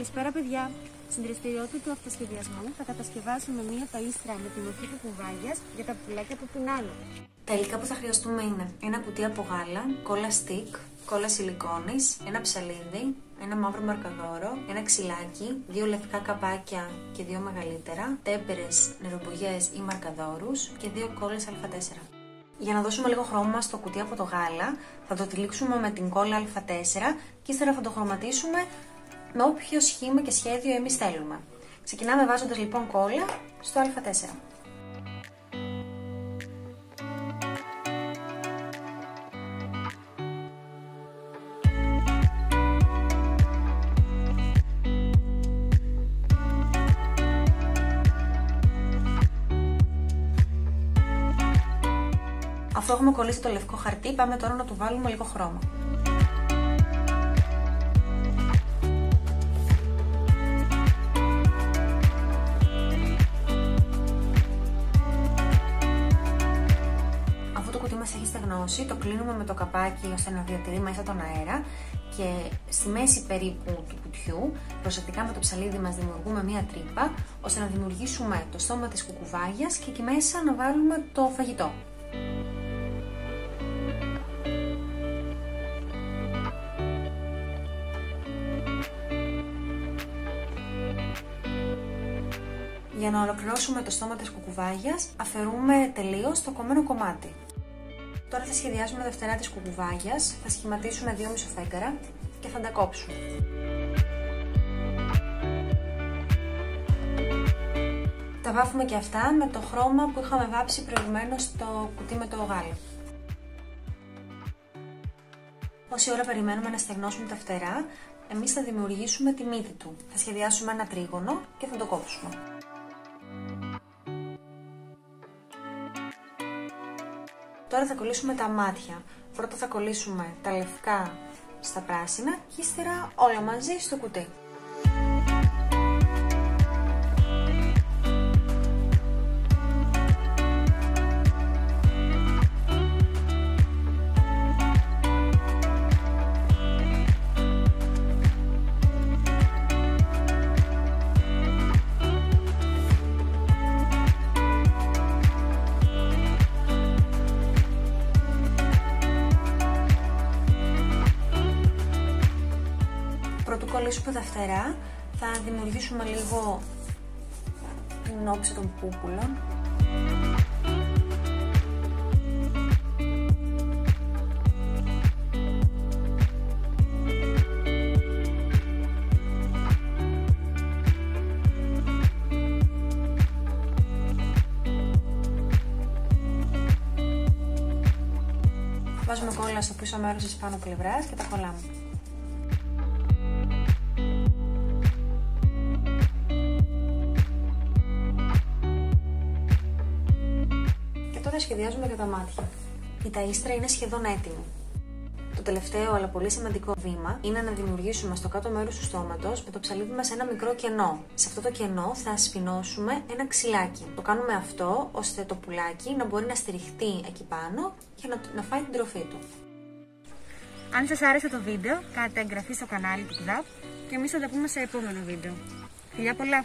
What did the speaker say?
Καλησπέρα, παιδιά. Στην δραστηριότητα του αυτοσχεδιασμού θα κατασκευάσουμε μία παλίστρα με τη μορφή του κουβάγιας για τα πουλάκια που πεινάνε. Τα υλικά που θα χρειαστούμε είναι ένα κουτί από γάλα, κόλλα stick, κόλλα σιλικόνης, ένα ψαλίδι, ένα μαύρο μαρκαδόρο, ένα ξυλάκι, δύο λευκά καπάκια και δύο μεγαλύτερα, τέμπερες, νεροπογιές ή μαρκαδόρους και δύο κόλλες α4. Για να δώσουμε λίγο χρώμα στο κουτί από το γάλα, θα το τυλίξουμε με την κόλλα α4 και ύστερα θα το χρωματίσουμε με όποιο σχήμα και σχέδιο εμείς θέλουμε. Ξεκινάμε βάζοντας λοιπόν κόλλα στο α4. Αφού έχουμε κολλήσει το λευκό χαρτί, πάμε τώρα να του βάλουμε λίγο χρώμα. Το κλείνουμε με το καπάκι ώστε να διατηρεί μέσα τον αέρα και στη μέση περίπου του κουτιού, προσεκτικά με το ψαλίδι μας δημιουργούμε μία τρύπα ώστε να δημιουργήσουμε το στόμα της κουκουβάγιας και εκεί μέσα να βάλουμε το φαγητό. Για να ολοκληρώσουμε το στόμα της κουκουβάγιας, αφαιρούμε τελείως το κομμένο κομμάτι. Τώρα θα σχεδιάσουμε τα φτερά της κουκουβάγιας, θα σχηματίσουμε δύο μισοφέγγαρα και θα τα κόψουμε. Τα βάφουμε και αυτά με το χρώμα που είχαμε βάψει προηγουμένως στο κουτί με το γάλα. Όση ώρα περιμένουμε να στεγνώσουν τα φτερά, εμείς θα δημιουργήσουμε τη μύτη του. Θα σχεδιάσουμε ένα τρίγωνο και θα το κόψουμε. Τώρα θα κολλήσουμε τα μάτια. Πρώτα θα κολλήσουμε τα λευκά στα πράσινα και ύστερα όλα μαζί στο κουτί. Κολλήσουμε τα φτερά, θα δημιουργήσουμε λίγο την όψη των πούπουλων. Βάζουμε κόλλα στο πίσω μέρος της πάνω πλευράς και τα κολλάμε. Σχεδιάζουμε για τα μάτια. Η ταΐστρα είναι σχεδόν έτοιμη. Το τελευταίο αλλά πολύ σημαντικό βήμα είναι να δημιουργήσουμε στο κάτω μέρος του στόματος με το ψαλίδι μας ένα μικρό κενό. Σε αυτό το κενό θα ασφινώσουμε ένα ξυλάκι. Το κάνουμε αυτό ώστε το πουλάκι να μπορεί να στηριχτεί εκεί πάνω και να, να φάει την τροφή του. Αν σας άρεσε το βίντεο, κάντε εγγραφή στο κανάλι του ΚΔΑΠ και εμείς θα τα πούμε σε επόμενο βίντεο. Φιλιά πολλά!